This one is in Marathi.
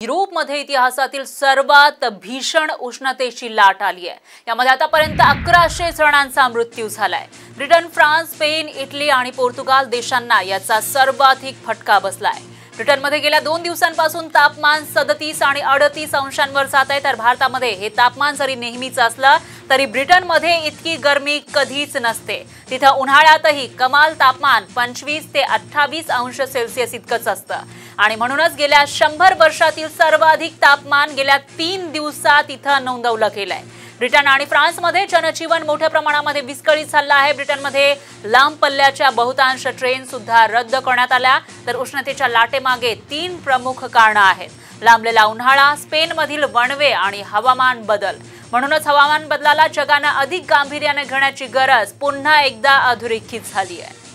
युरोपमध्ये इतिहासातील सर्वात भीषण उष्णतेची लाट आली आहे. यामध्ये आतापर्यंत अकराशे जणांचा मृत्यू झालाय. ब्रिटन फ्रान्स स्पेन इटली आणि पोर्तुगाल देशांना याचा सर्वाधिक फटका बसलाय. ब्रिटनमध्ये गेल्या दोन दिवसांपासून तापमान सदतीस आणि अडतीस अंशांवर जात आहे तर भारतामध्ये हे तापमान जरी नेहमीच असलं तरी ब्रिटनमध्ये इतकी गरमी कधीच नसते. तिथं उन्हाळ्यातही कमाल तापमान पंचवीस ते अठ्ठावीस अंश सेल्सिअस इतकंच असतं. आणि म्हणूनच गेल्या शंभर वर्षातील सर्वाधिक तापमान गेल्या तीन दिवसात इथं नोंदवलं गेलंय. ब्रिटन आणि फ्रान्समध्ये जनजीवन मोठ्या प्रमाणामध्ये विस्कळीत झालं आहे. ब्रिटनमध्ये लांब पल्ल्याच्या बहुतांश ट्रेन सुद्धा रद्द करण्यात आल्या. तर उष्णतेच्या लाटेमागे तीन प्रमुख कारणं आहेत. लांबलेला उन्हाळा स्पेनमधील वणवे आणि हवामान बदल. म्हणूनच हवामान बदलाला जगानं अधिक गांभीर्याने घेण्याची गरज पुन्हा एकदा अधोरेखित झाली आहे.